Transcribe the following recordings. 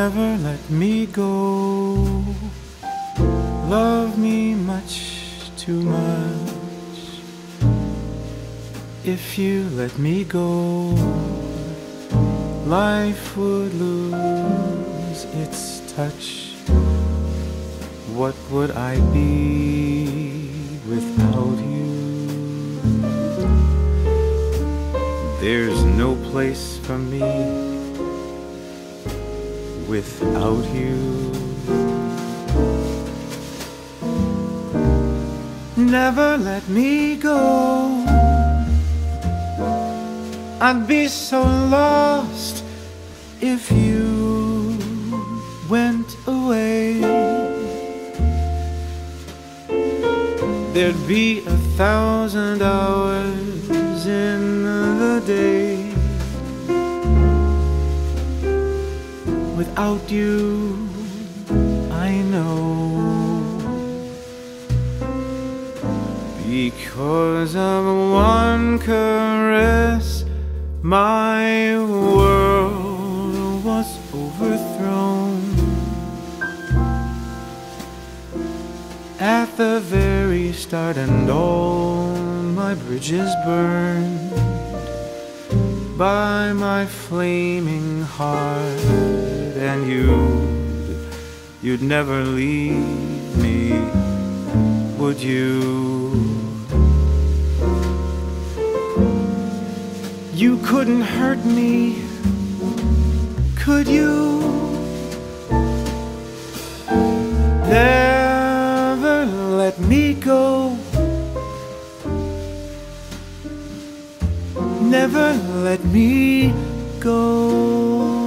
Never let me go. Love me much too much. If you let me go, life would lose its touch. What would I be without you? There's no place for me without you. Never let me go. I'd be so lost if you went away. There'd be a thousand hours in the day without you. I know because of one caress, my world was overthrown. At the very start, and all my bridges burned by my flaming heart, and you'd, you'd never leave me, would you? You couldn't hurt me, could you? Never let me go. Never let me go.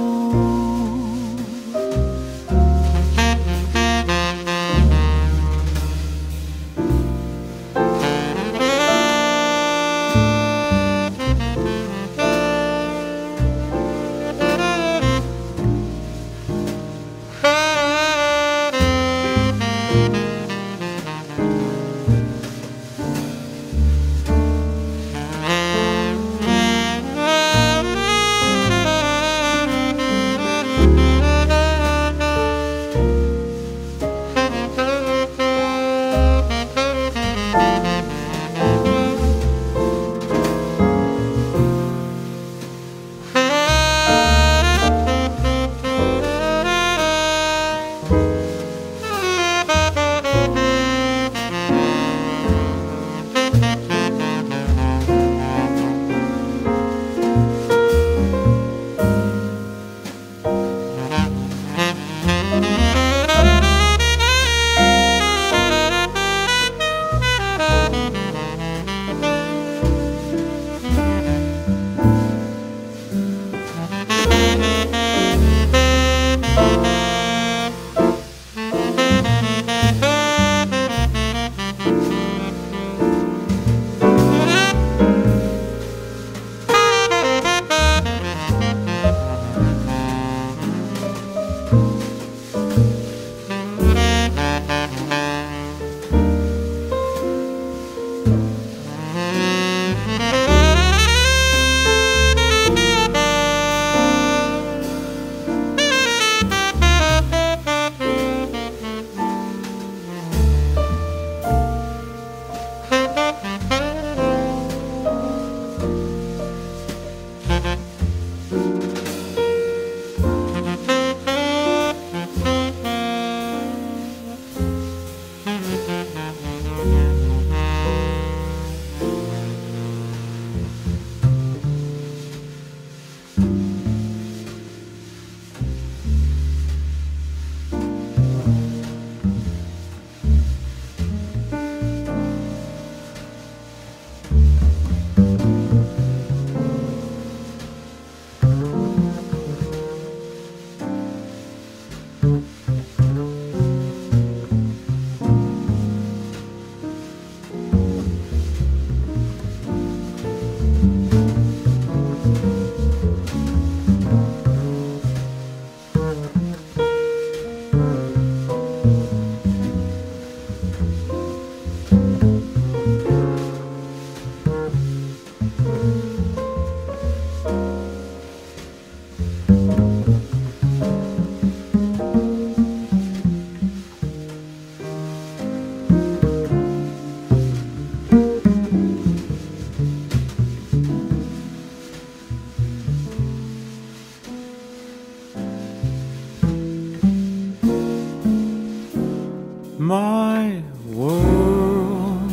world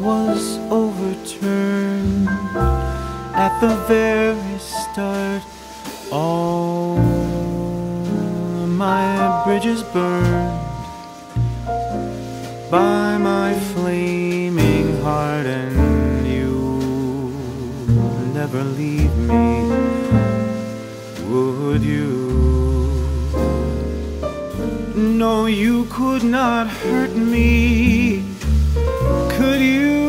was overturned at the very start. All my bridges burned by my flaming heart, and you never leave me, would you? No, you could not hurt me. Could you?